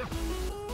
Ha ha ha!